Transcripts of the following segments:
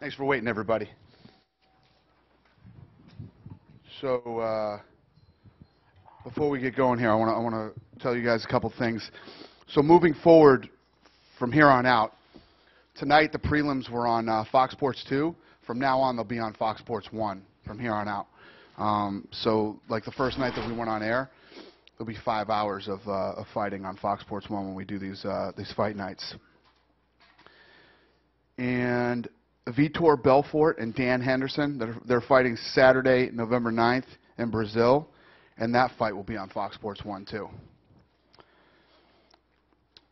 Thanks for waiting, everybody. So, uh, before we get going here, I want to tell you guys a couple things. So, moving forward from here on out, tonight the prelims were on uh, Fox Sports 2. From now on, they'll be on Fox Sports 1 from here on out. Um, so, like the first night that we went on air, there'll be five hours of, uh, of fighting on Fox Sports 1 when we do these uh, these fight nights. And Vitor Belfort and Dan Henderson. They're, they're fighting Saturday, November 9th in Brazil, and that fight will be on Fox Sports 1 too.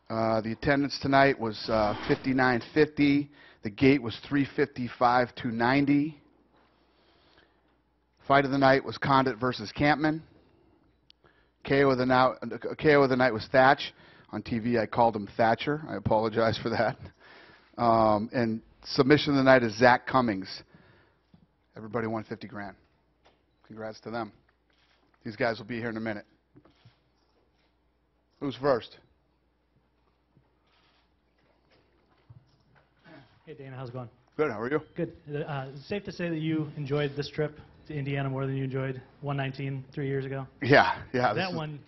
Uh, the attendance tonight was uh, 5950. The gate was 355 290. Fight of the night was Condit versus Kampmann. KO of the, now, KO of the night was Thatch. On TV, I called him Thatcher. I apologize for that. Um, and submission of the night is Zak Cummings. Everybody won 50 grand. Congrats to them. These guys will be here in a minute. Who's first? Hey, Dana, how's it going? Good. How are you? Good. Uh, safe to say that you enjoyed this trip to Indiana more than you enjoyed 119 three years ago? Yeah, yeah. that one,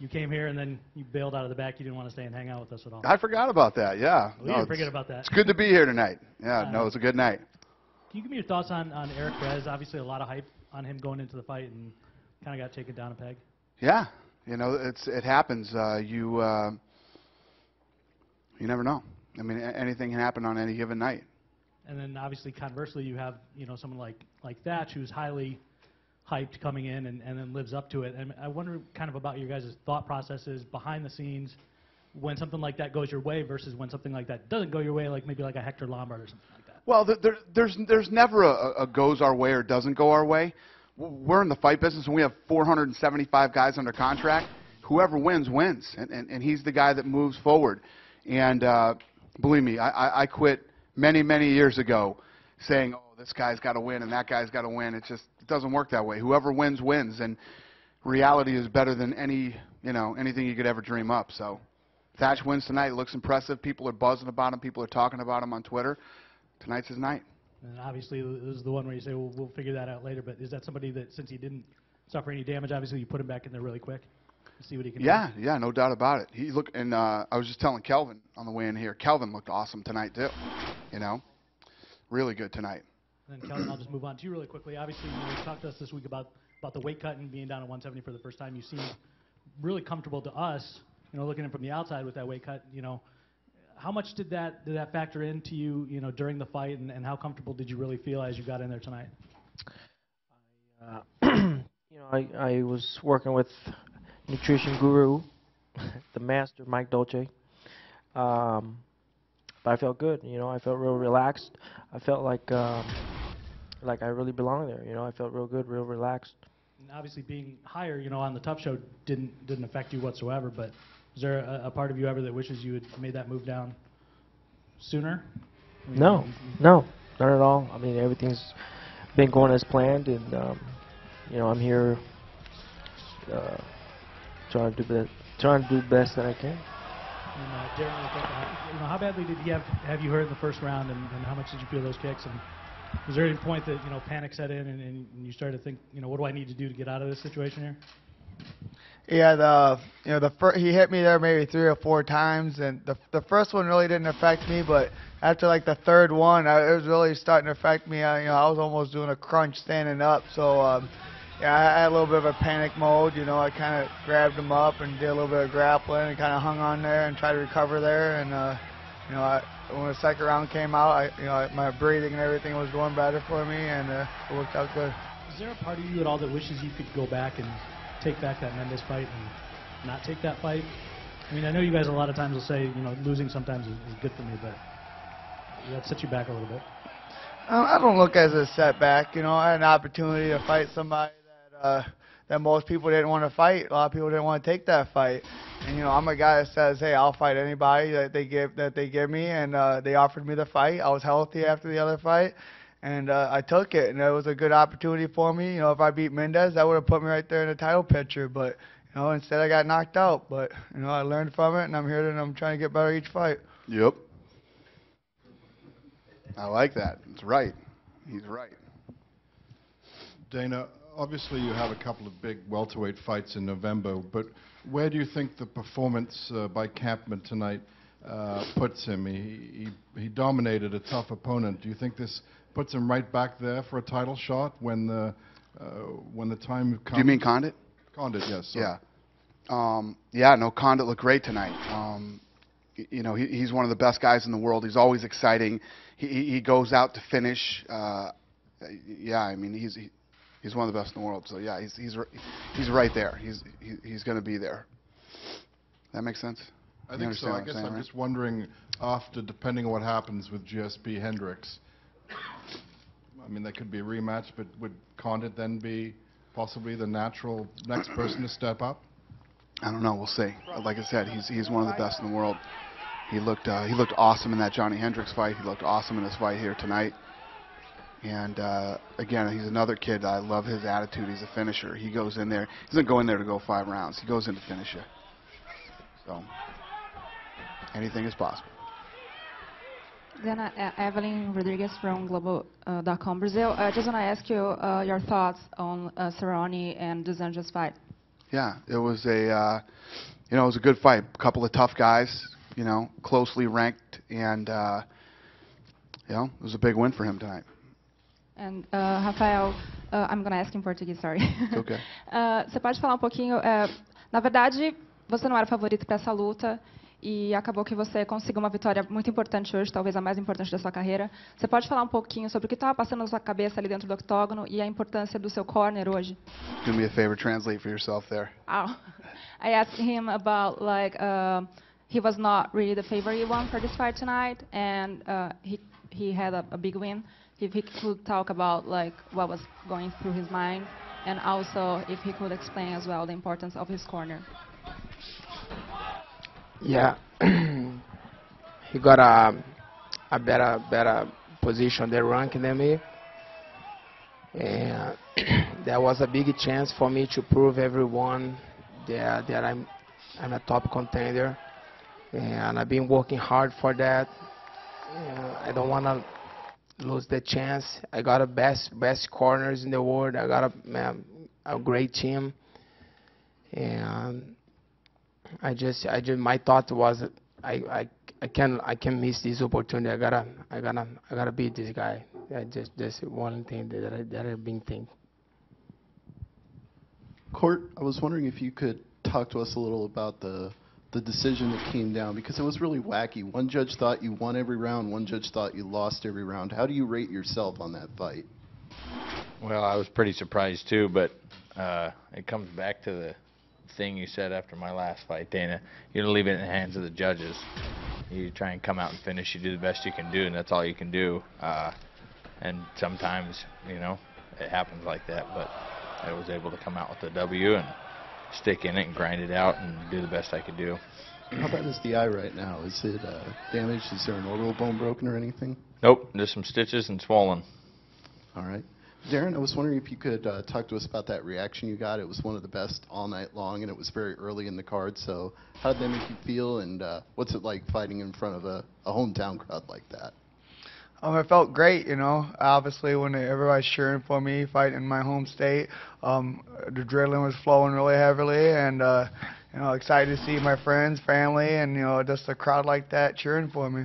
you came here and then you bailed out of the back. You didn't want to stay and hang out with us at all. I forgot about that. Yeah. we No, didn't forget about that. It's good to be here tonight. Yeah. Uh, no, it's a good night. Can you give me your thoughts on, on Eric Perez? Obviously, a lot of hype on him going into the fight and kind of got taken down a peg. Yeah. You know, it's it happens. Uh, you uh, you never know. I mean, a- anything can happen on any given night. And then obviously, conversely, you have you know someone like like Thatch who's highly hyped coming in and, and then lives up to it. And I wonder kind of about your guys' thought processes behind the scenes when something like that goes your way versus when something like that doesn't go your way, like maybe like a Hector Lombard or something like that. Well, there, there, there's there's never a, a goes our way or doesn't go our way. We're in the fight business, and we have 475 guys under contract. Whoever wins wins, and, and, and he's the guy that moves forward. And uh, believe me, I, I, quit many many years ago, saying, "Oh, this guy's got to win and that guy's got to win." It just doesn't work that way. Whoever wins wins, and reality is better than any you know anything you could ever dream up. So. Thatch wins tonight. Looks impressive. People are buzzing about him. People are talking about him on Twitter. Tonight's his night. And obviously, this is the one where you say, well, we'll figure that out later. But is that somebody that, since he didn't suffer any damage, obviously you put him back in there really quick to see what he can do. Yeah, yeah, no doubt about it. He look, and uh, I was just telling Kelvin on the way in here. Kelvin looked awesome tonight too. You know, really good tonight. And then, Kelvin, I'll just move on to you really quickly. Obviously, you, talked to us this week about, about the weight cut and being down at 170 for the first time. You seemed really comfortable to us, you know, looking in from the outside with that weight cut. You know, how much did that did that factor into you, you know, during the fight, and, and how comfortable did you really feel as you got in there tonight? Uh, you know, I, I was working with nutrition guru, the master Mike Dolce. Um, but I felt good. You know, I felt real relaxed. I felt like um, like I really belong there. You know, I felt real good, real relaxed. And obviously, being higher, you know, on the Tough Show didn't didn't affect you whatsoever. But is there a, a part of you ever that wishes you had made that move down sooner? I mean, No, no, not at all. I mean, everything's been going as planned, and um, you know, I'm here uh, trying to do the trying to do the best that I can. And uh, Darren, uh, you know, how badly did he have have you hurt in the first round, and, and how much did you feel those kicks? And was there any point that you know panic set in, and, and you started to think, you know, what do I need to do to get out of this situation here? Yeah, the you know the fir- he hit me there maybe three or four times, and the the first one really didn't affect me, but after like the third one, I, it was really starting to affect me. I, you know, I was almost doing a crunch standing up, so um, yeah, I had a little bit of a panic mode. You know, I kind of grabbed him up and did a little bit of grappling and kind of hung on there and tried to recover there, and uh, you know, I, when the second round came out, I you know I, my breathing and everything was going better for me, and uh, it worked out good. Is there a part of you at all that wishes you could go back and take back that Mendes fight and not take that fight? I mean, I know you guys a lot of times will say, you know, losing sometimes is, is good for me, but that sets you back a little bit. Um, I don't look as a setback. You know, I had an opportunity to fight somebody that uh, that most people didn't want to fight. A lot of people didn't want to take that fight. And you know, I'm a guy that says, "Hey, I'll fight anybody that they give that they give me." And uh, they offered me the fight. I was healthy after the other fight, and uh, I took it. And it was a good opportunity for me. You know, if I beat Mendes, that would have put me right there in the title picture. But you know, instead I got knocked out. But you know, I learned from it, and I'm here and I'm trying to get better each fight. Yep. I like that. It's right. He's right. Dana, obviously you have a couple of big welterweight fights in November, but where do you think the performance uh, by Kampmann tonight uh, puts him? He, he, he dominated a tough opponent. Do you think this puts him right back there for a title shot when the, uh, when the time comes? Do you mean Condit? Condit, yes. sorry. Yeah. Um, yeah, no, Condit looked great tonight. Um, you know, he, he's one of the best guys in the world. He's always exciting. He, he goes out to finish. Uh, yeah, I mean, he's he, he's one of the best in the world. So yeah, he's he's he's right there. He's he, he's going to be there. That makes sense. I You think so. I I'm guess saying, I'm right? just wondering, after, depending on what happens with GSP Hendricks, I mean, that could be a rematch, but would Condit then be possibly the natural next person to step up? I don't know. We'll see. But like I said, he's he's one of the best in the world. He looked uh, he looked awesome in that Johnny Hendricks fight. He looked awesome in this fight here tonight. And uh, again, he's another kid. I love his attitude. He's a finisher. He goes in there. He doesn't go in there to go five rounds. He goes in to finish you. So anything is possible. Then uh, Evelyn Rodriguez from Globo.com Brazil. I just want to ask you uh, your thoughts on uh, Cerrone and Dos Anjos fight. Yeah, it was a uh, you know it was a good fight. A couple of tough guys. You know, closely ranked, and uh, you know it was a big win for him tonight. And uh, Rafael, uh, I'm going to ask in português, sorry. okay. Uh, você pode falar um pouquinho? uh, na verdade, você não era favorito para essa luta e acabou que você conseguiu uma vitória muito importante hoje, talvez a mais importante da sua carreira. Você pode falar um pouquinho sobre o que estava passando na sua cabeça ali dentro do octógono e a importância do seu corner hoje? Do me a favor, translate for yourself there. Oh. I asked him about like uh, he was not really the favorite one for this fight tonight, and uh, he he had a, a big win. If he could talk about like what was going through his mind, and also if he could explain as well the importance of his corner. Yeah, he got a a better better position the rank than me, and that was a big chance for me to prove everyone that that I'm I'm a top contender, and I've been working hard for that. I don't want to lose the chance. I got the best best corners in the world. I got a man, a great team, and I just, I just, my thought was, I, I, I can, I can miss this opportunity. I gotta, I gotta, I gotta beat this guy. That just, that's one thing that I, that I've been thinking. Court, I was wondering if you could talk to us a little about the the decision that came down because it was really wacky. One judge thought you won every round, one judge thought you lost every round. How do you rate yourself on that fight? Well, I was pretty surprised too, but uh, it comes back to the thing you said after my last fight, Dana. You don't leave it in the hands of the judges. You try and come out and finish. You do the best you can do, and that's all you can do. Uh, and sometimes, you know, it happens like that. But I was able to come out with a W and stick in it and grind it out and do the best I could do. How bad is the eye right now? Is it uh, damaged? Is there an orbital bone broken or anything? Nope, just some stitches and swollen. All right. Darren, I was wondering if you could uh, talk to us about that reaction you got. It was one of the best all night long, and it was very early in the card. So, how did that make you feel, and uh, what's it like fighting in front of a, a hometown crowd like that? Um, it felt great, you know. Obviously, when everybody's cheering for me, fighting in my home state, um, the adrenaline was flowing really heavily, and uh, you know, excited to see my friends, family, and you know, just a crowd like that cheering for me.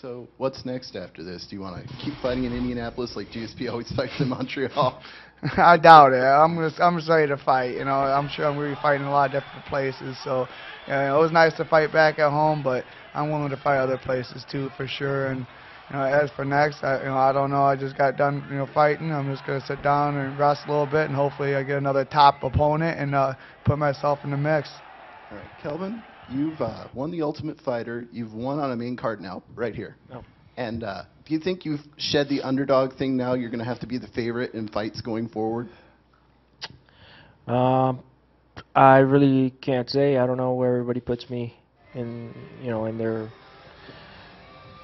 So, what's next after this? Do you want to keep fighting in Indianapolis like GSP always fights in Montreal? I doubt it. I'm just, I'm just ready to fight. You know, I'm sure I'm going to be fighting in a lot of different places. So, you know, it was nice to fight back at home, but I'm willing to fight other places too, for sure. And you know, as for next, I, you know, I don't know. I just got done, you know, fighting. I'm just going to sit down and rest a little bit, and hopefully I get another top opponent and uh, put myself in the mix. All right, Kelvin, you've uh, won the Ultimate Fighter. You've won on a main card now, right here. No. And uh, do you think you've shed the underdog thing now? You're going to have to be the favorite in fights going forward? Um, I really can't say. I don't know where everybody puts me in, you know, in their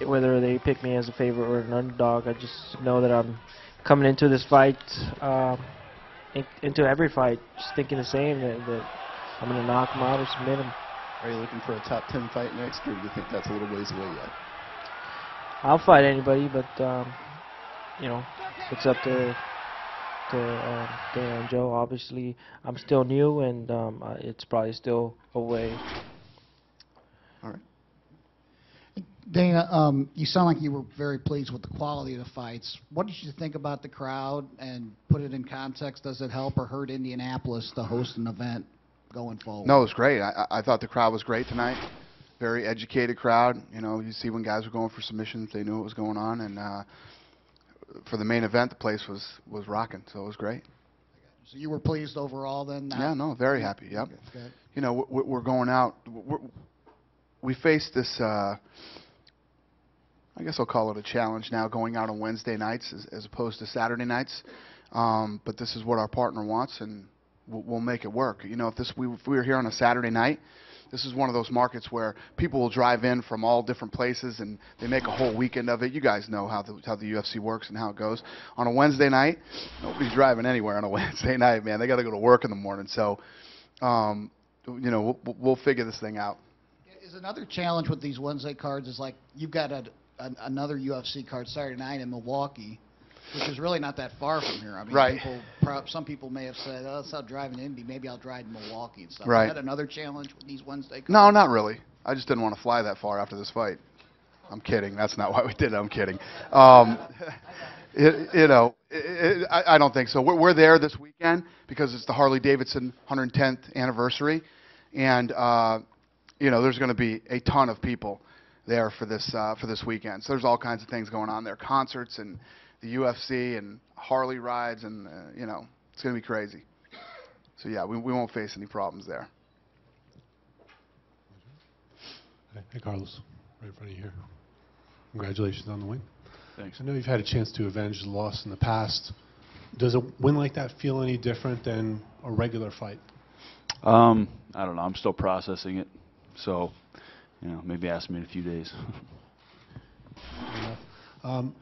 whether they pick me as a favorite or an underdog. I just know that I'm coming into this fight, uh, in, into every fight, just thinking the same that, that I'm gonna knock him out or submit him. Are you looking for a top 10 fight next, or do you think that's a little ways away yet? I'll fight anybody, but um, you know, it's up to to um, Dan and Joe. Obviously, I'm still new, and um, uh, it's probably still away. way. Dana, um, you sound like you were very pleased with the quality of the fights. What did you think about the crowd? And put it in context, does it help or hurt Indianapolis to host an event going forward? No, it was great. I, I thought the crowd was great tonight. Very educated crowd. You know, you see when guys were going for submissions, they knew what was going on, and uh, for the main event, the place was was rocking. So it was great. So you were pleased overall then? Yeah, no, very happy. Yep. Good. You know, we're, we're going out. We're, we face this. Uh, I guess I'll call it a challenge now, going out on Wednesday nights as, as opposed to Saturday nights. Um, but this is what our partner wants, and we'll, we'll make it work. You know, if this we, if we were here on a Saturday night, this is one of those markets where people will drive in from all different places and they make a whole weekend of it. You guys know how the how the UFC works and how it goes. On a Wednesday night, nobody's driving anywhere on a Wednesday night, man. They got to go to work in the morning. So, um, you know, we'll, we'll figure this thing out. Is another challenge with these Wednesday cards is like you've got a, an another UFC card Saturday night in Milwaukee, which is really not that far from here. I mean, Right. people, some people may have said, "Oh, it's not driving to Indy. Maybe I'll drive to Milwaukee and stuff." Right. Is that another challenge with these Wednesday cards? No, not really. I just didn't want to fly that far after this fight. I'm kidding. That's not why we did it. I'm kidding. Um, it, you know, it, it, I, I don't think so. We're, we're there this weekend because it's the Harley Davidson 110th anniversary, and uh, you know, there's going to be a ton of people there for this uh, for this weekend. So there's all kinds of things going on there, concerts and the UFC and Harley rides, and uh, you know, it's going to be crazy. So yeah, we, we won't face any problems there. Hey, Carlos, right in front of you here. Congratulations on the win. Thanks. I know you've had a chance to avenge the loss in the past. Does a win like that feel any different than a regular fight? Um, I don't know. I'm still processing it. So, you know, maybe ask me in a few days. Um,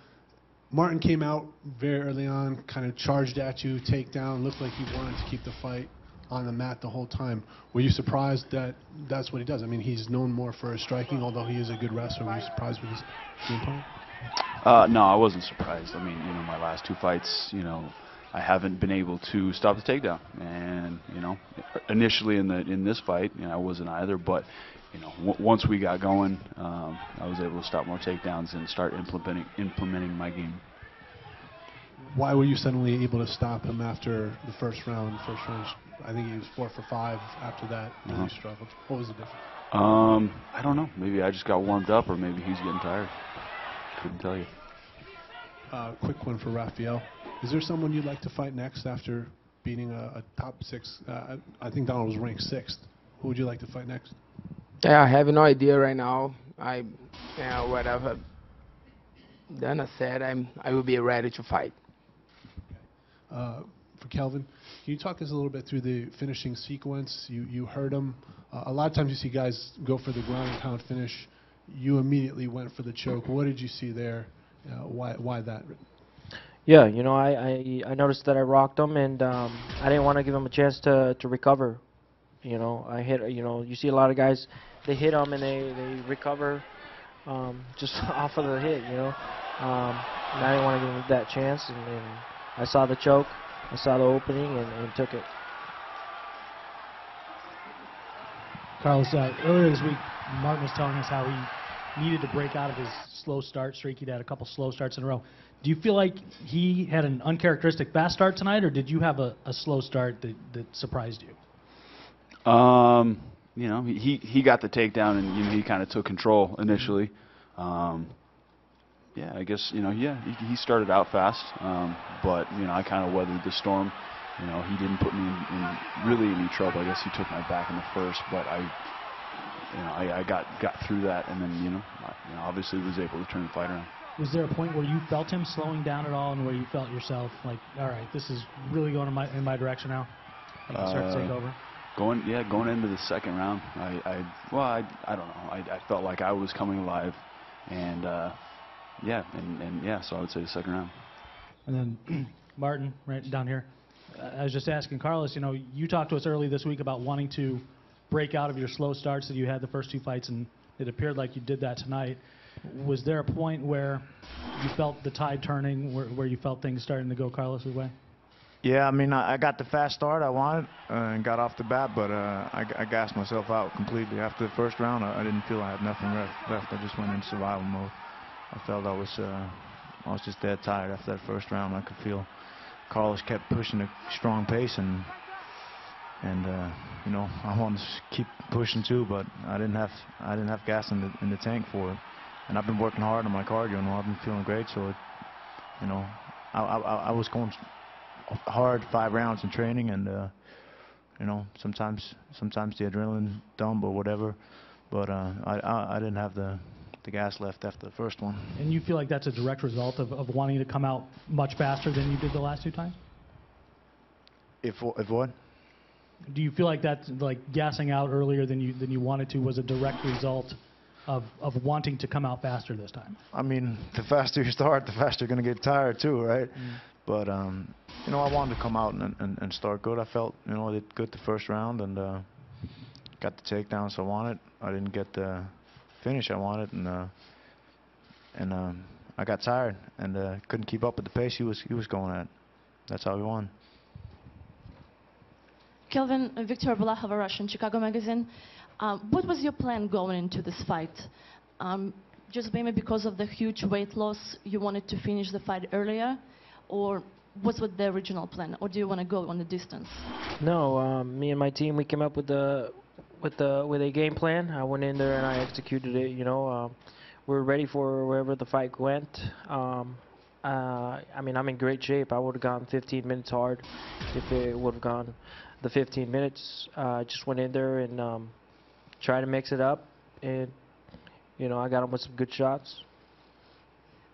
Martin came out very early on, kind of charged at you, takedown, looked like he wanted to keep the fight on the mat the whole time. Were you surprised that that's what he does? I mean, he's known more for his striking, although he is a good wrestler. Were you surprised with his game plan? Uh, no, I wasn't surprised. I mean, you know, my last two fights, you know, I haven't been able to stop the takedown, and you know, initially in the in this fight, you know, I wasn't either. But you know, w- once we got going, um, I was able to stop more takedowns and start implementing implementing my game. Why were you suddenly able to stop him after the first round? First round, I think he was four for five. After that, and Uh-huh. you struggled. What was the difference? Um, I don't know. Maybe I just got warmed up, or maybe he's getting tired. Couldn't tell you. Uh, quick one for Rafael. Is there someone you'd like to fight next after beating a, a top six? Uh, I think Donald was ranked sixth. Who would you like to fight next? Yeah, I have no idea right now. I, yeah, whatever Dana said, I'm, I will be ready to fight. Uh, for Kelvin, can you talk us a little bit through the finishing sequence? You you heard him. Uh, a lot of times you see guys go for the ground and pound finish. You immediately went for the choke. What did you see there? Uh, why why that? Yeah, you know, I, I, I noticed that I rocked him, and um, I didn't want to give him a chance to, to recover. You know, I hit. You know, you see a lot of guys, they hit him and they, they recover um, just off of the hit. You know, um, and I didn't want to give him that chance, and, and I saw the choke, I saw the opening, and, and took it. Carlos, uh, earlier this week, Martin was telling us how he needed to break out of his slow start streak. He'd had a couple slow starts in a row. Do you feel like he had an uncharacteristic fast start tonight, or did you have a, a slow start that, that surprised you? Um, you know, he he got the takedown and you know he kind of took control initially. Um, yeah, I guess you know, yeah, he, he started out fast, um, but you know, I kind of weathered the storm. You know, he didn't put me in, in really any trouble. I guess he took my back in the first, but I, you know, I, I got got through that, and then you know, I, you know, obviously was able to turn the fight around. Was there a point where you felt him slowing down at all, and where you felt yourself like, all right, this is really going in my in my direction now? I can start to take Uh, over. Going, yeah, going into the second round, I, I well, I, I don't know. I, I felt like I was coming alive, and uh, yeah, and, and yeah, so I would say the second round. And then Martin, right down here. Uh, I was just asking Carlos. You know, you talked to us early this week about wanting to break out of your slow starts that you had the first two fights, and it appeared like you did that tonight. Was there a point where you felt the tide turning, where, where you felt things starting to go Carlos's way? Yeah, I mean, I, I got the fast start I wanted uh, and got off the bat, but uh, I, I gassed myself out completely. After the first round, I, I didn't feel I had nothing left. I just went into survival mode. I felt I was, uh, I was just dead tired after that first round. I could feel Carlos kept pushing a strong pace, and and uh, you know, I wanted to keep pushing too, but I didn't have, I didn't have gas in the in the tank for it. And I've been working hard on my cardio, and I've been feeling great. So, it, you know, I, I, I was going hard five rounds in training and uh you know sometimes sometimes the adrenaline dump or whatever but uh I, I I didn't have the the gas left after the first one And you feel like that's a direct result of, of wanting to come out much faster than you did the last two times? if if what Do you feel like that's like gassing out earlier than you than you wanted to was a direct result of of wanting to come out faster this time? I mean the faster you start the faster you're gonna get tired too right? But um you know I wanted to come out and, and and start good. I felt you know I did good the first round and uh got the takedowns I wanted. I didn't get the finish I wanted and uh and um I got tired and uh couldn't keep up with the pace he was he was going at. That's how we won. Kelvin, Victor Balachova, Russian Chicago Magazine. Um, what was your plan going into this fight? Um, just maybe because of the huge weight loss, you wanted to finish the fight earlier, or what's with the original plan, or do you want to go on the distance? No, um, me and my team, we came up with the with the with a game plan. I went in there and I executed it. You know, um, we're ready for wherever the fight went. Um, uh, I mean, I'm in great shape. I would have gone 15 minutes hard if it would have gone the 15 minutes. Uh, I just went in there and tried to mix it up, and you know, I got him with some good shots.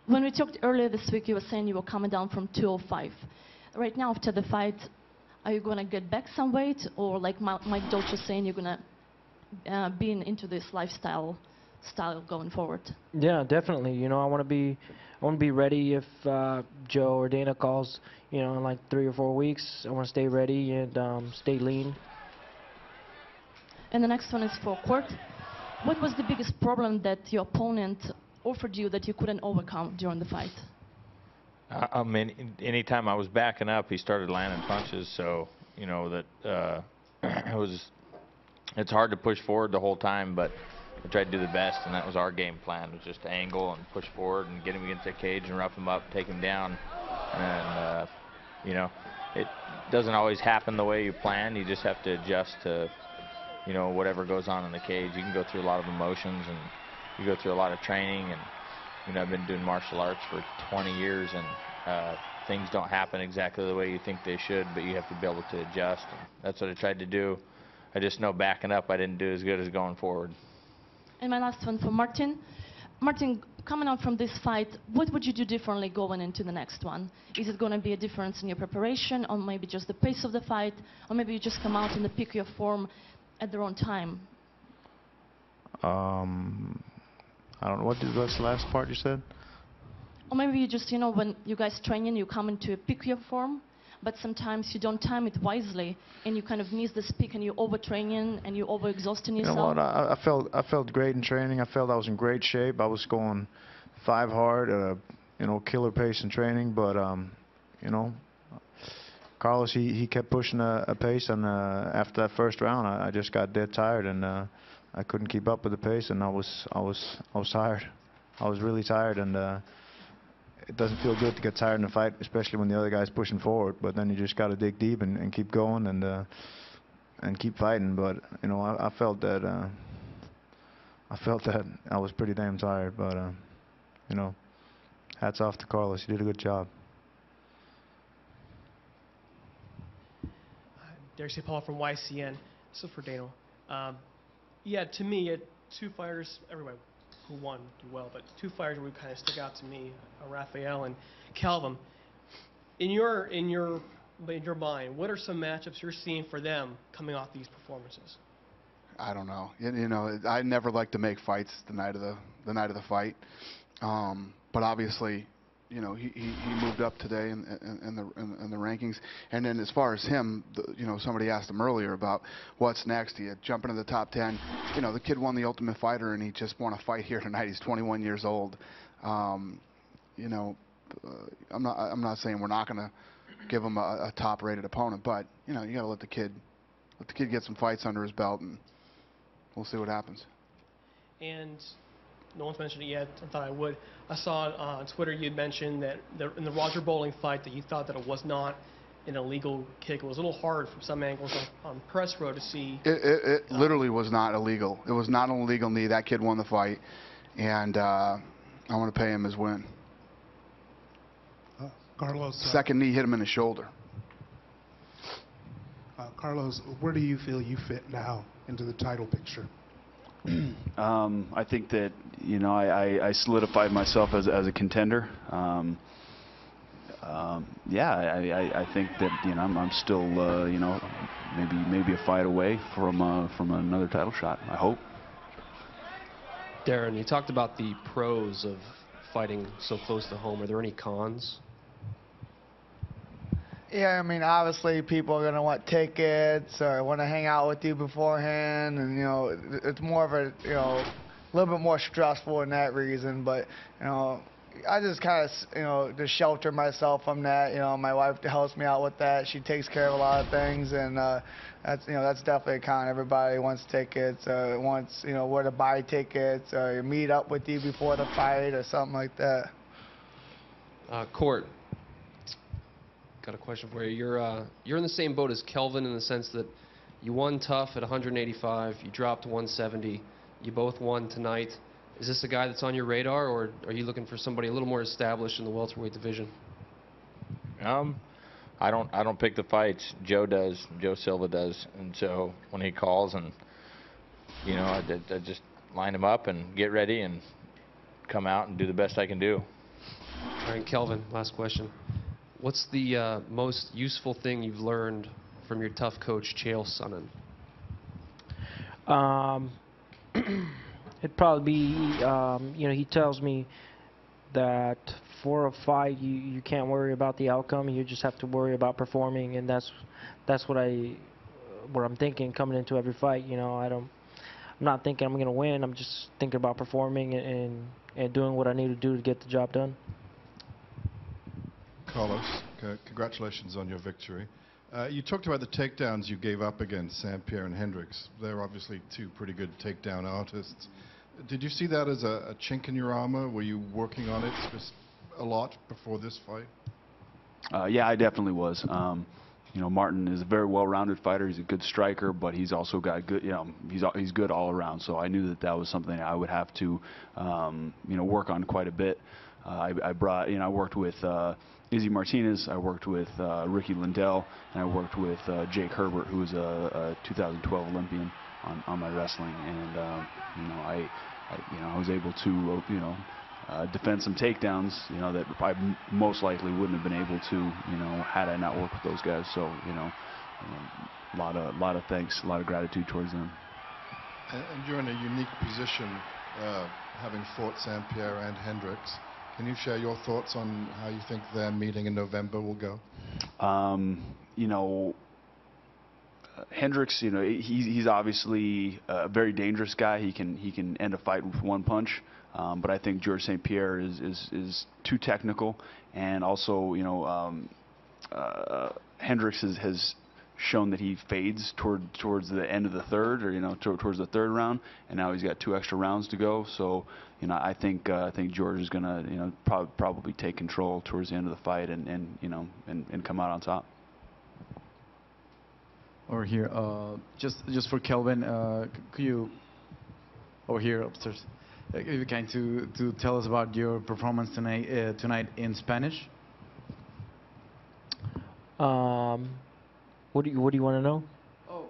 When we talked earlier this week, you were saying you were coming down from 205. Right now, after the fight, are you going to get back some weight, or like Mike Dolce saying, you're going to uh, be into this lifestyle style going forward? Yeah, definitely. You know, I want to be, I want to be ready if uh, Joe or Dana calls. You know, in like three or four weeks, I want to stay ready and um, stay lean. And the next one is for Court. What was the biggest problem that your opponent offered you that you couldn't overcome during the fight? I mean, anytime I was backing up, he started landing punches. So you know that uh, it was. It's hard to push forward the whole time, but I tried to do the best, and that was our game plan: was just to angle and push forward and get him against the cage and rough him up, take him down, and uh, you know, it doesn't always happen the way you plan. You just have to adjust to, you know, whatever goes on in the cage. You can go through a lot of emotions, and you go through a lot of training, and you know, I've been doing martial arts for 20 years, and uh, things don't happen exactly the way you think they should, but you have to be able to adjust. And that's what I tried to do. I just know backing up, I didn't do as good as going forward. And my last one for Martin. Martin, coming out from this fight, what would you do differently going into the next one? Is it going to be a difference in your preparation, or maybe just the pace of the fight, or maybe you just come out in the peak of your form at the wrong time? um I don't know what did what's the last part you said Or maybe you just, you know, when you guys training, you come into a peak your form, but sometimes you don't time it wisely, and you kind of miss this peak, and you're overtraining, and you're overexhausting You know what? I, I felt I felt great in training. I felt I was in great shape. I was going five hard, uh, you know, killer pace in training. But um, you know, Carlos he, he kept pushing a, a pace, and uh, after that first round, I, I just got dead tired, and uh, I couldn't keep up with the pace, and I was I was I was tired. I was really tired, and uh, it doesn't feel good to get tired in a fight, especially when the other guy's pushing forward. But then you just got to dig deep and, and keep going, and. Uh, and keep fighting. But you know, I, I felt that uh, I felt that I was pretty damn tired. But uh, you know, hats off to Carlos. He did a good job. Derek St. Paul from YCN. Is for Daniel, Um, yeah, to me, had two fighters, everyone who won do well, but two fighters would kind of stick out to me, uh, Rafael and Calvin. In your in your in your mind, what are some matchups you're seeing for them coming off these performances? I don't know. You, you know, I never like to make fights the night of the the night of the fight. Um, but obviously, you know, he, he, he moved up today in, in, in the in, in the rankings. And then as far as him, the, you know, somebody asked him earlier about what's next. He had jump into the top 10. You know, the kid won the Ultimate Fighter, and he just won a fight here tonight. He's 21 years old. Um, you know, uh, I'm not I'm not saying we're not going to give him a, a top-rated opponent, but you know, you got to let the kid let the kid get some fights under his belt, and we'll see what happens. And no one's mentioned it yet. I thought I would. I saw on Twitter you had mentioned that the, in the Roger Bowling fight that you thought that it was not an illegal kick. It was a little hard from some angles on, on press row to see. It, it, it literally was not illegal. It was not an illegal knee. That kid won the fight, and uh, I want to pay him his win. Uh, Carlos, uh, Second knee hit him in the shoulder. uh, Carlos, where do you feel you fit now into the title picture? Um, I think that you know I, I, I solidified myself as as a contender. Um, um, yeah, I, I, I think that you know I'm, I'm still uh, you know maybe maybe a fight away from uh, from another title shot. I hope. Darren, you talked about the pros of fighting so close to home. Are there any cons? Yeah, I mean, obviously people are gonna want tickets or want to hang out with you beforehand, and you know, it's more of a you know, a little bit more stressful in that reason. But you know, I just kind of you know just shelter myself from that. You know, my wife helps me out with that. She takes care of a lot of things, and uh, that's you know that's definitely a con. Everybody wants tickets, uh, wants you know where to buy tickets, or meet up with you before the fight or something like that. Uh, Court, got a question for you. You're uh, you're in the same boat as Kelvin in the sense that you won tough at 185, you dropped 170, you both won tonight. Is this a guy that's on your radar, or are you looking for somebody a little more established in the welterweight division? Um, I don't I don't pick the fights. Joe does. Joe Silva does. And so when he calls and you know I, I- I just line him up and get ready and come out and do the best I can do. All right, Kelvin, last question. What's the uh, most useful thing you've learned from your tough coach, Chael Sonnen? Um, it'd probably be, um, you know, he tells me that for a fight, you, you can't worry about the outcome. You just have to worry about performing, and that's that's what I what I'm thinking coming into every fight. You know, I don't. I'm not thinking I'm gonna win. I'm just thinking about performing and, and and doing what I need to do to get the job done. Carlos, congratulations on your victory. Uh, you talked about the takedowns you gave up against St. Pierre and Hendricks. They're obviously two pretty good takedown artists. Did you see that as a, a chink in your armor? Were you working on it a lot before this fight? Uh, yeah, I definitely was. Um, you know, Martin is a very well-rounded fighter. He's a good striker, but he's also got good. You know, he's he's good all around. So I knew that that was something I would have to, um, you know, work on quite a bit. Uh, I, I brought, you know, I worked with uh, Izzy Martinez. I worked with uh, Ricky Lundell, and I worked with uh, Jake Herbert, who was a, a 2012 Olympian on, on my wrestling. And um, you know, I, I, you know, I was able to, uh, you know, uh, defend some takedowns, you know, that I most likely wouldn't have been able to, you know, had I not worked with those guys. So, you know, a lot of, lot of thanks, a lot of gratitude towards them. And, you're in a unique position, uh, having fought St. Pierre and Hendricks. Can you share your thoughts on how you think their meeting in November will go? Um, you know, Hendricks, you know, he's he's obviously a very dangerous guy. He can he can end a fight with one punch. Um, but I think George St. Pierre is, is is too technical, and also you know um, uh, Hendricks has, has shown that he fades toward towards the end of the third, or you know toward, towards the third round, and now he's got two extra rounds to go. So you know I think uh, I think George is gonna you know prob- probably take control towards the end of the fight and, and you know and, and come out on top. over here. Uh, just just for Kelvin, uh, c- could you over here upstairs? Uh, if you can to to tell us about your performance tonight uh, tonight in Spanish. Um, what do you what do you want to know? Oh,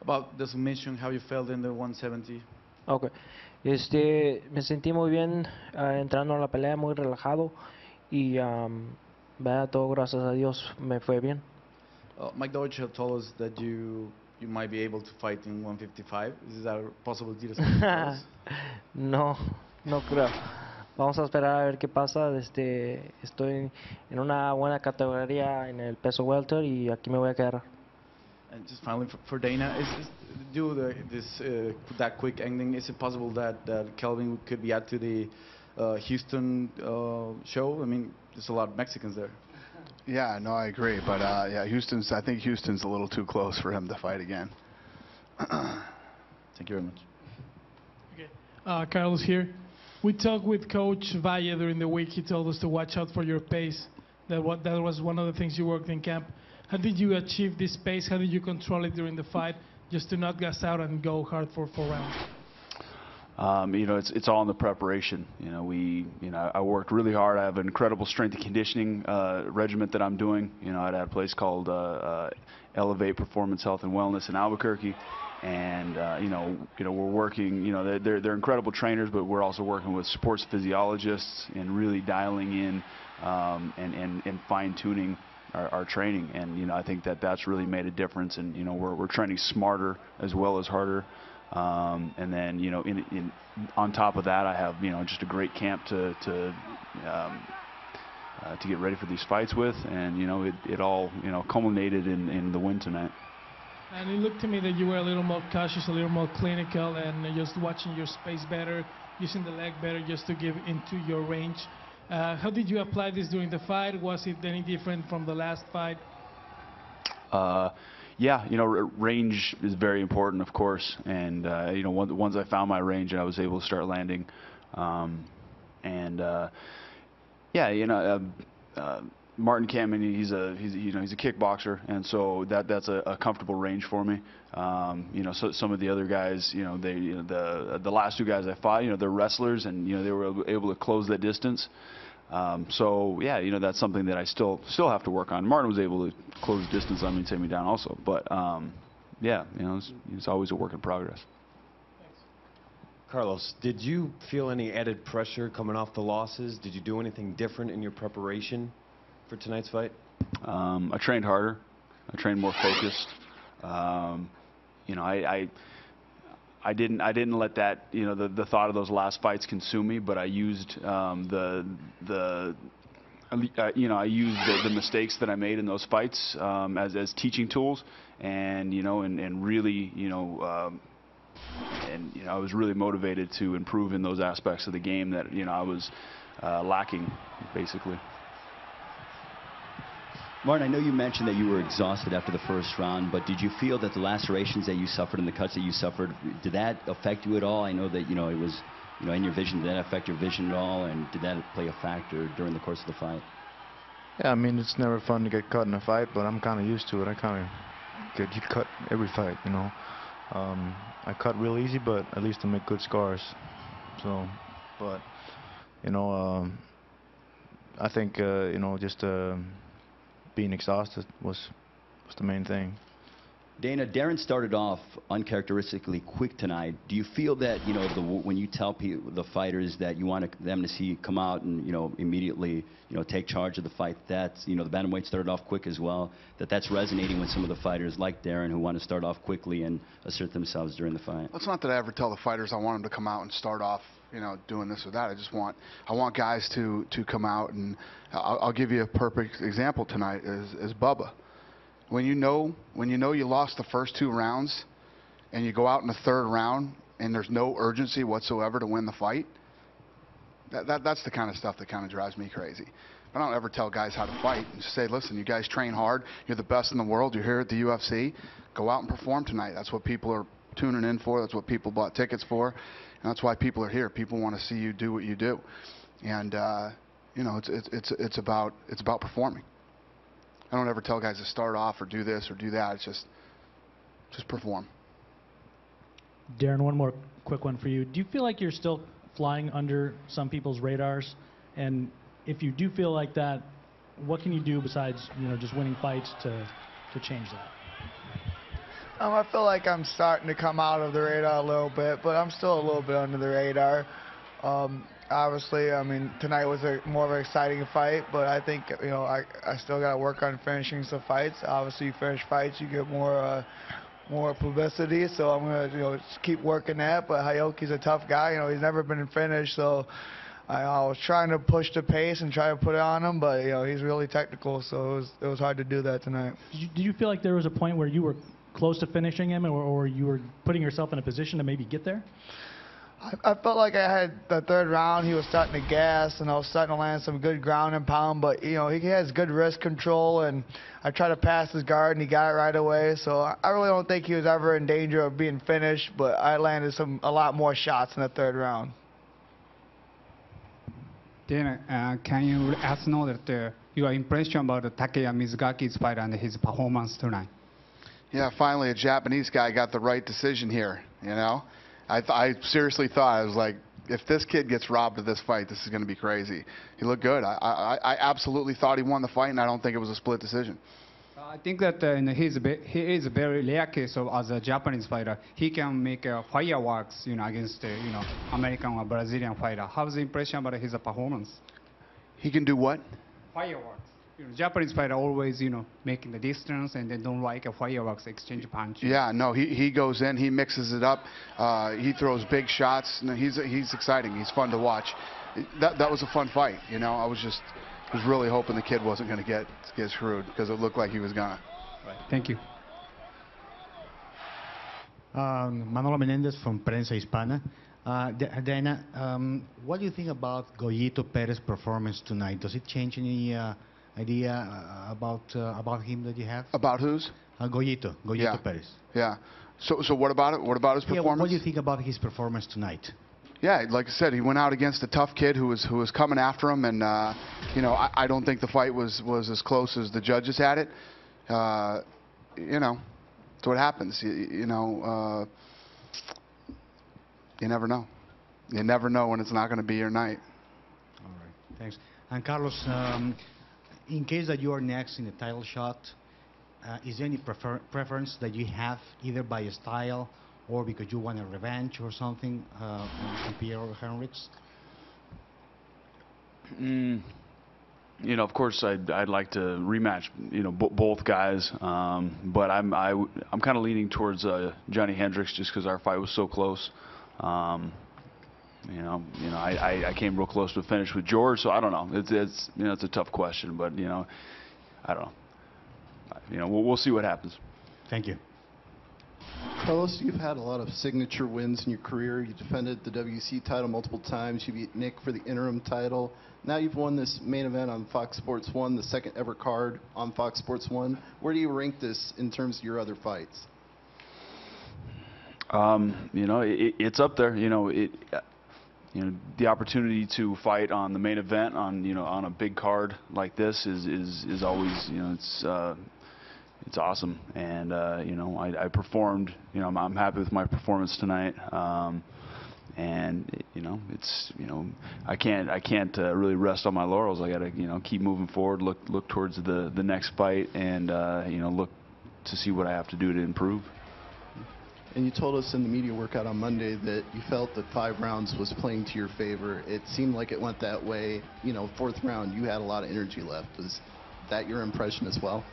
about the submission, how you felt in the 170. Okay. Este, me sentí muy bien ah, entrando a la pelea, muy relajado y um, vaya todo gracias a Dios me fue bien. Uh, Mike Dolce told us that you you might be able to fight in 155. Is that a possibility? to speak for us? no, no creo. Vamos a esperar a ver qué pasa. Este, estoy en una buena categoría en el peso welter y aquí me voy a quedar. And just finally for, for Dana, is, is due to this uh, that quick ending, is it possible that that Kelvin could be added to the uh, Houston uh, show? I mean, there's a lot of Mexicans there. Yeah, no, I agree. But uh, yeah, Houston's. I think Houston's a little too close for him to fight again. Thank you very much. Okay, uh, Carlos here. We talked with Coach Valle during the week. He told us to watch out for your pace. That what that was one of the things you worked in camp. How did you achieve this pace? How did you control it during the fight, just to not gas out and go hard for four rounds? Um, you know, it's it's all in the preparation. You know, we, you know, I worked really hard. I have an incredible strength and conditioning uh, regiment that I'm doing. You know, at a place called uh, uh, Elevate Performance Health and Wellness in Albuquerque, and uh, you know, you know, we're working. You know, they're, they're incredible trainers, but we're also working with sports physiologists and really dialing in um, and and and fine tuning our, our training. And you know, I think that that's really made a difference. And you know, we're we're training smarter as well as harder. Um, and then you know, in, in on top of that, I have you know just a great camp to to um, uh, to get ready for these fights with. And you know, it it all you know culminated in in the win tonight. And it looked to me that you were a little more cautious, a little more clinical, and just watching your space better, using the leg better just to give into your range. Uh, how did you apply this during the fight? Was it any different from the last fight? Uh, yeah, you know, range is very important, of course, and uh, you know, once I found my range, and I was able to start landing, um, and uh, yeah, you know, uh, uh, Martin Kampmann, he's a he's you know he's a kickboxer, and so that that's a, a comfortable range for me. Um, you know, so some of the other guys, you know, they you know, the the last two guys I fought, you know, they're wrestlers, and you know they were able- to close that distance. Um, so yeah, you know that's something that I still still have to work on. Martin was able to close distance on me and take me down also, but um, yeah, you know it's, it's always a work in progress. Carlos, did you feel any added pressure coming off the losses? Did you do anything different in your preparation for tonight's fight? Um, I trained harder. I trained more focused. Um, you know, I, I I didn't I didn't let that you know the the thought of those last fights consume me, but I used um, the the uh, you know I used the, the mistakes that I made in those fights um, as as teaching tools, and you know and and really you know. Um, and you know, I was really motivated to improve in those aspects of the game that you know I was uh, lacking, basically. Martin, I know you mentioned that you were exhausted after the first round, but did you feel that the lacerations that you suffered and the cuts that you suffered, did that affect you at all? I know that, you know, it was, you know, in your vision, did that affect your vision at all, and did that play a factor during the course of the fight? Yeah, I mean, it's never fun to get cut in a fight, but I'm kind of used to it. I kind of get you cut every fight, you know. Um, I cut real easy, but at least I make good scars. So, but, you know, um, I think, uh, you know, just uh, being exhausted was, was the main thing. Dana, Darren started off uncharacteristically quick tonight. Do you feel that you know the, when you tell people, the fighters that you want to, them to see come out and you know immediately you know take charge of the fight? That you know the bantamweight started off quick as well. That that's resonating with some of the fighters like Darren who want to start off quickly and assert themselves during the fight. It's not that I ever tell the fighters I want them to come out and start off, you know, doing this or that. I just want I want guys to to come out and I'll, I'll give you a perfect example tonight is is Bubba. When you know when you know you lost the first two rounds, and you go out in the third round and there's no urgency whatsoever to win the fight. That, that that's the kind of stuff that kind of drives me crazy. I don't ever tell guys how to fight. Just say, listen, you guys train hard. You're the best in the world. You're here at the UFC. Go out and perform tonight. That's what people are tuning in for. That's what people bought tickets for. And that's why people are here. People want to see you do what you do. And uh, you know, it's it's it's it's about it's about performing. I don't ever tell guys to start off or do this or do that. It's just just perform. Darren, one more quick one for you. Do you feel like you're still flying under some people's radars? And if you do feel like that, what can you do besides you know just winning fights to to change that? Um, I feel like I'm starting to come out of the radar a little bit, but I'm still a little bit under the radar. Um, obviously, I mean, tonight was a more of an exciting fight, but I think, you know, I, I still got to work on finishing some fights. Obviously, you finish fights, you get more uh, more publicity, so I'm going to, you know, keep working that. But Hioki's a tough guy. You know, he's never been finished, so I, I was trying to push the pace and try to put it on him, but you know he's really technical, so it was it was hard to do that tonight. Did you, did you feel like there was a point where you were close to finishing him, or, or you were putting yourself in a position to maybe get there? I, I felt like I had the third round. He was starting to gas, and I was starting to land some good ground and pound. But you know, he has good wrist control, and I tried to pass his guard, and he got it right away. So I I really don't think he was ever in danger of being finished. But I landed some a lot more shots in the third round. Then, uh, can you let us know that uh, your impression about Takeya Mizugaki's fight and his performance tonight? Yeah, finally a Japanese guy got the right decision here. You know, I th- I seriously thought I was like, if this kid gets robbed of this fight, this is going to be crazy. He looked good. I, I I absolutely thought he won the fight, and I don't think it was a split decision. I think that uh, ve- he is a very rare case of as a Japanese fighter. He can make uh, fireworks, you know, against uh, you know American or Brazilian fighter. How's the impression about his uh, performance? He can do what? Fireworks. You know, Japanese fighter always, you know, making the distance and they don't like a fireworks exchange punch. Yeah, no, he he goes in, he mixes it up, uh, he throws big shots. No, he's he's exciting. He's fun to watch. That that was a fun fight. You know, I was just was really hoping the kid wasn't going to get get screwed because it looked like he was gonna. Thank you. Um, Manolo Menendez from Prensa Hispana. Uh, Dana, um, what do you think about Goyito Perez's performance tonight? Does it change any uh, idea uh, about uh, about him that you have? About whose? Uh, Goyito, Goyito Yeah. Perez. Yeah. So so what about it? What about his Yeah, performance? what do you think about his performance tonight? Yeah, like I said, he went out against a tough kid who was who was coming after him, and uh, you know I, I don't think the fight was was as close as the judges had it. Uh, you know, that's what happens. You, you know, uh, you never know. You never know when it's not going to be your night. All right, thanks. And Carlos, um, in case that you are next in the title shot, uh, is there any prefer- preference that you have either by style or because you want a revenge or something uh, on Pierre or Hendricks? Mm, you know, of course, I'd I'd like to rematch, you know, both guys. Um, but I'm I'm kind of leaning towards uh, Johnny Hendricks just because our fight was so close. Um, you know, you know, I, I, I came real close to a finish with George, so I don't know. It's it's you know it's a tough question, but you know, I don't know. You know, we'll, we'll see what happens. Thank you. Carlos, you've had a lot of signature wins in your career. You defended the WC title multiple times. You beat Nick for the interim title. Now you've won this main event on Fox Sports 1, the second ever card on Fox Sports 1. Where do you rank this in terms of your other fights? Um, you know, it, it's up there. You know, it. You know, the opportunity to fight on the main event on you know on a big card like this is is is always you know it's uh, it's awesome. And uh, you know, I, I performed. You know, I'm, I'm happy with my performance tonight. Um, and you know, it's you know, I can't I can't uh, really rest on my laurels. I got to you know keep moving forward, look look towards the the next fight, and uh, you know look to see what I have to do to improve. And you told us in the media workout on Monday that you felt that five rounds was playing to your favor. It seemed like it went that way. You know, fourth round, you had a lot of energy left. Was that your impression as well?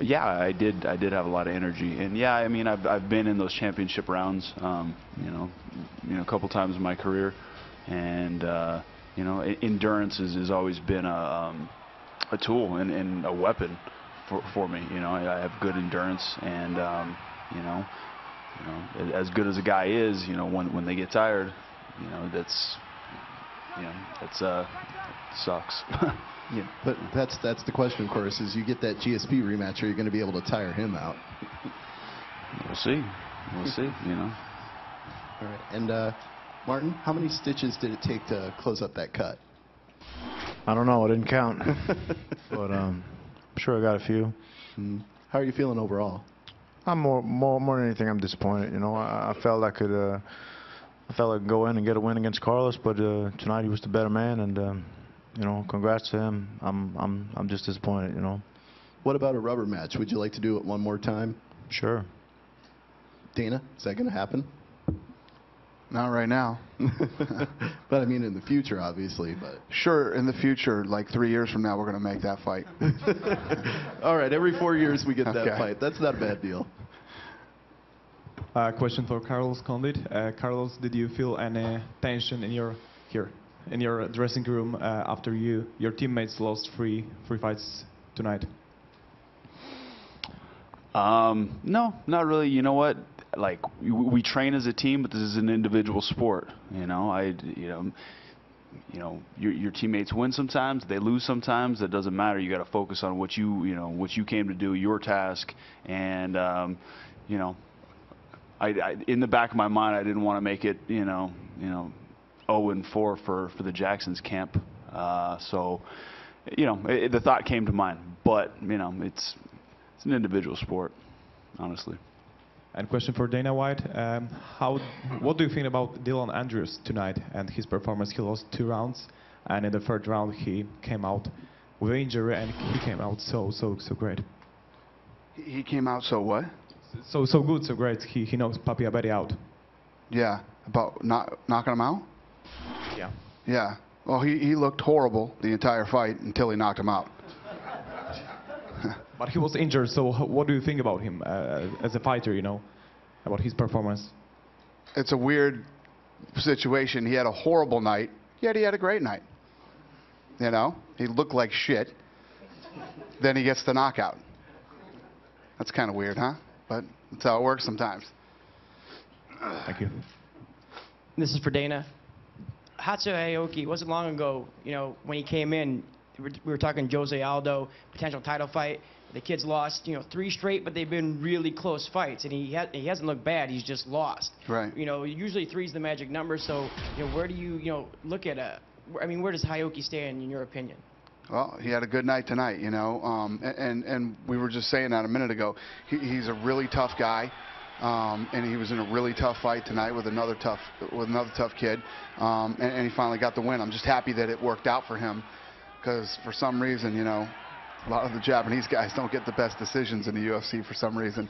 Yeah, I did. I did have a lot of energy, and yeah, I mean, I've I've been in those championship rounds, um, you know, you know, a couple times in my career, and uh, you know, endurance has, has always been a um, a tool and, and a weapon for for me. You know, I, I have good endurance, and um, you know, you know, as good as a guy is, you know, when when they get tired, you know, that's you know, that's uh, sucks. Yeah, but that's that's the question, of course, is you get that GSP rematch, are you going to be able to tire him out? We'll see. We'll see. You know. All right. And uh, Martin, how many stitches did it take to close up that cut? I don't know. I didn't count, but um, I'm sure I got a few. Mm. How are you feeling overall? I'm more, more, more than anything. I'm disappointed. You know, I, I felt I could, uh, I felt I could go in and get a win against Carlos, but uh, tonight he was the better man, and um, you know, congrats to him. I'm, I'm, I'm just disappointed. You know. What about a rubber match? Would you like to do it one more time? Sure. Dana, is that going to happen? Not right now. but I mean, in the future, obviously. But Sure, in the future, like three years from now, we're going to make that fight. all right, every four years we get that fight. That's not a bad deal. Uh, question for Carlos Condit. Uh, Carlos, did you feel any tension in your here in your dressing room uh, after you your teammates lost three three fights tonight? Um, no, not really. You know what? Like we, train as a team, but this is an individual sport. You know, I you know, you know, your your teammates win sometimes, they lose sometimes. That doesn't matter. You got to focus on what you you know what you came to do, your task, and um, you know, I, I in the back of my mind, I didn't want to make it you know you know 0 and 4 for for the Jacksons camp. Uh, so, you know, it, the thought came to mind, but you know, it's it's an individual sport, honestly. And question for Dana White: um, How, what do you think about Dylan Andrews tonight and his performance? He lost two rounds, and in the third round he came out with injury, and he came out so so so great. He came out so what? So so good, so great. He he knocks Papi Abedi out. Yeah, about not knocking him out. Yeah. Yeah. Well, he he looked horrible the entire fight until he knocked him out. But he was injured, so what do you think about him uh, as a fighter? You know, about his performance. It's a weird situation. He had a horrible night, yet he had a great night. You know, he looked like shit. Then he gets the knockout. That's kind of weird, huh? But that's how it works sometimes. Thank you. This is for Dana. Hatsu Hioki, wasn't long ago, you know, when he came in, we were talking Jose Aldo, potential title fight. The kid's lost, you know, three straight, but they've been really close fights, and he ha- he hasn't looked bad. He's just lost. Right. You know, usually three's the magic number. So, you know, where do you, you know, look at a? I mean, where does Hioki stand in your opinion? Well, he had a good night tonight, you know, um, and and we were just saying that a minute ago. He, he's a really tough guy, um, and he was in a really tough fight tonight with another tough with another tough kid, um, and, and he finally got the win. I'm just happy that it worked out for him, because for some reason, you know, a lot of the Japanese guys don't get the best decisions in the UFC for some reason,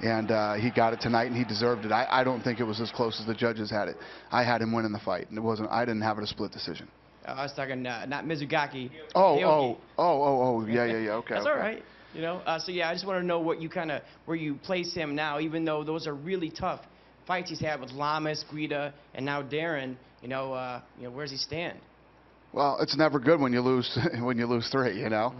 and uh, he got it tonight, and he deserved it. I, I don't think it was as close as the judges had it. I had him winning the fight, and it wasn't. I didn't have it a split decision. Uh, I was talking uh, not Mizugaki. Oh, Hioki. oh, oh, oh, oh, yeah, yeah, yeah. Okay. That's okay. all right. You know, uh, so yeah, I just want to know what you kind of where you place him now, even though those are really tough fights he's had with Lamas, Guida, and now Darren. You know, uh, you know, where's he stand? Well, it's never good when you lose when you lose three. You know,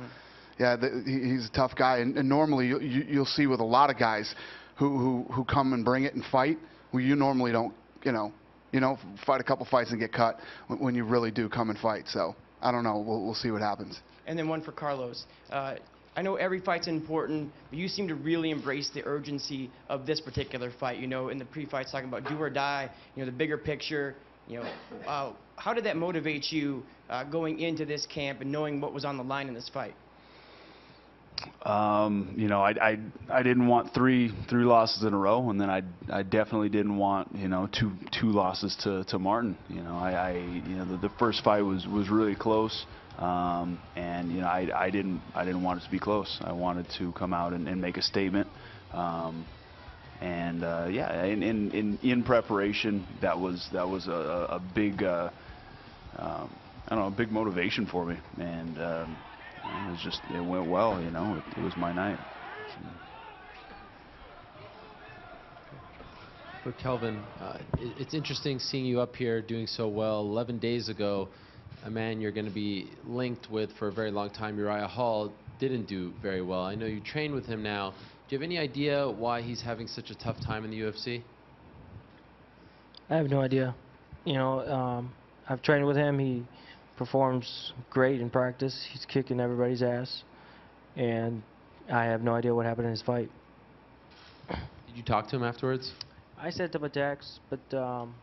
yeah, the, he's a tough guy, and, and normally you, you, you'll see with a lot of guys who, who who come and bring it and fight. You normally don't, you know, you know, fight a couple fights and get cut when, when you really do come and fight. So I don't know. We'll we'll see what happens. And then one for Carlos. Uh, I know every fight's important, but you seem to really embrace the urgency of this particular fight. You know, in the pre-fights, talking about do or die. You know, the bigger picture. You know, uh, how did that motivate you uh, going into this camp and knowing what was on the line in this fight? Um, you know, I, I I didn't want three three losses in a row, and then I I definitely didn't want you know two two losses to, to Martin. You know, I, I you know the, the first fight was was really close, um, and you know I I didn't I didn't want it to be close. I wanted to come out and, and make a statement. Um, and uh, yeah, in, in in in preparation, that was that was a, a big uh, um, I don't know a big motivation for me, and um, it was just it went well. You know, it, it was my night. For Kelvin, uh, it, it's interesting seeing you up here doing so well. 11 days ago, a man you're going to be linked with for a very long time, Uriah Hall, didn't do very well. I know you train with him now. Do you have any idea why he's having such a tough time in the UFC? I have no idea. You know, um, I've trained with him. He performs great in practice. He's kicking everybody's ass, and I have no idea what happened in his fight. Did you talk to him afterwards? I sent him a text, but um,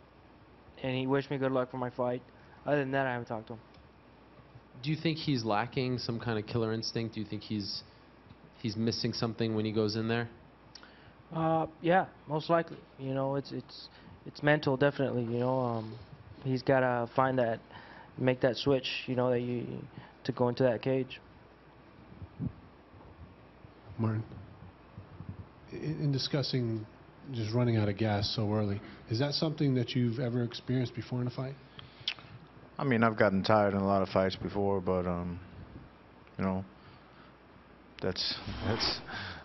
and he wished me good luck for my fight. Other than that, I haven't talked to him. Do you think he's lacking some kind of killer instinct? Do you think he's he's missing something when he goes in there? Uh, yeah, most likely. You know, it's it's it's mental, definitely. You know, um, he's got to find that, make that switch. You know, that you to go into that cage. Martin, in, in discussing just running out of gas so early, is that something that you've ever experienced before in a fight? I mean, I've gotten tired in a lot of fights before, but um, you know, that's that's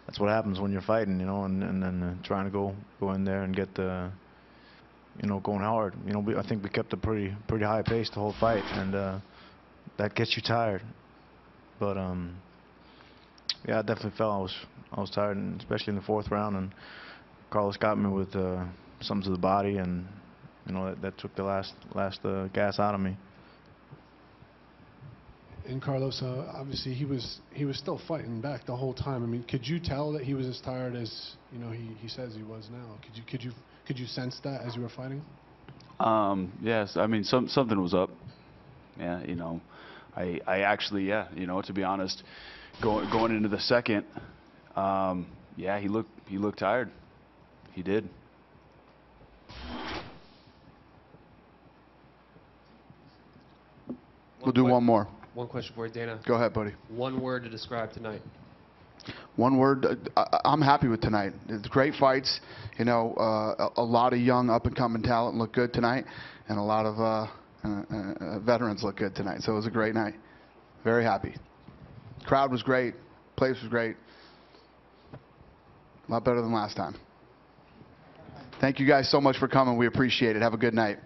that's what happens when you're fighting, you know, and and then uh, trying to go go in there and get the you know, going hard. You know, we, I think we kept a pretty pretty high pace the whole fight, and uh, that gets you tired. But um, yeah, I definitely felt I was I was tired, and especially in the fourth round. And Carlos got me with uh, something to the body, and you know that, that took the last last uh, gas out of me. And Carlos, uh, obviously he was he was still fighting back the whole time. I mean, could you tell that he was as tired as you know he, he says he was now? Could you could you could you sense that as you were fighting? Um, yes, I mean some something was up. Yeah, you know, I I actually yeah, you know, to be honest, going going into the second, um, yeah, he looked he looked tired. He did. We'll do one more. One question for you, Dana. Go ahead, buddy. One word to describe tonight. One word. uh, I, I'm happy with tonight. It's great fights. You know, uh, a, a lot of young up and coming talent look good tonight, and a lot of uh, uh, uh, veterans look good tonight. So it was a great night. Very happy. Crowd was great. Place was great. A lot better than last time. Thank you guys so much for coming. We appreciate it. Have a good night.